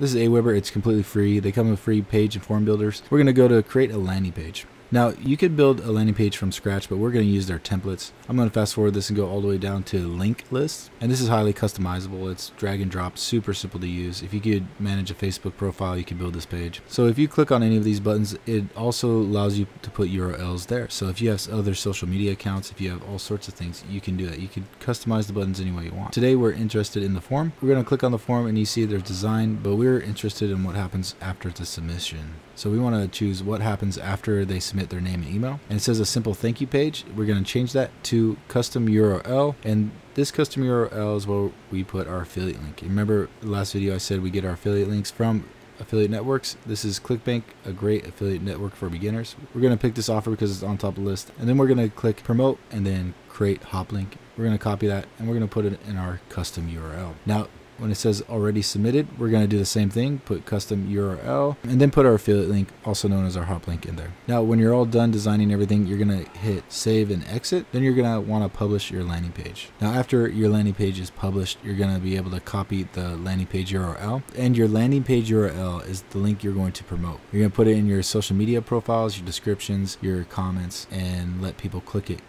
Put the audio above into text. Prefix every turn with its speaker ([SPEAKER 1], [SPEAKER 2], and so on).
[SPEAKER 1] This is Aweber. It's completely free. They come with free page and form builders. We're going to go to create a landing page. Now, you could build a landing page from scratch, but we're going to use their templates. I'm going to fast forward this and go all the way down to link lists. And this is highly customizable. It's drag and drop, super simple to use. If you could manage a Facebook profile, you could build this page. So if you click on any of these buttons, it also allows you to put URLs there. So if you have other social media accounts, if you have all sorts of things, you can do that. You can customize the buttons any way you want. Today, we're interested in the form. We're going to click on the form and you see there's design, but we're interested in what happens after the submission. So we want to choose what happens after they submit their name and email. And it says a simple thank you page. We're going to change that to custom URL. And this custom URL is where we put our affiliate link. Remember last video I said we get our affiliate links from affiliate networks. This is ClickBank, a great affiliate network for beginners. We're going to pick this offer because it's on top of the list. And then we're going to click promote and then create hop link. We're going to copy that and we're going to put it in our custom URL. Now, when it says already submitted, we're going to do the same thing, put custom URL, and then put our affiliate link, also known as our hop link in there. Now, when you're all done designing everything, you're going to hit save and exit. Then you're going to want to publish your landing page. Now, after your landing page is published, you're going to be able to copy the landing page URL, and your landing page URL is the link you're going to promote. You're going to put it in your social media profiles, your descriptions, your comments, and let people click it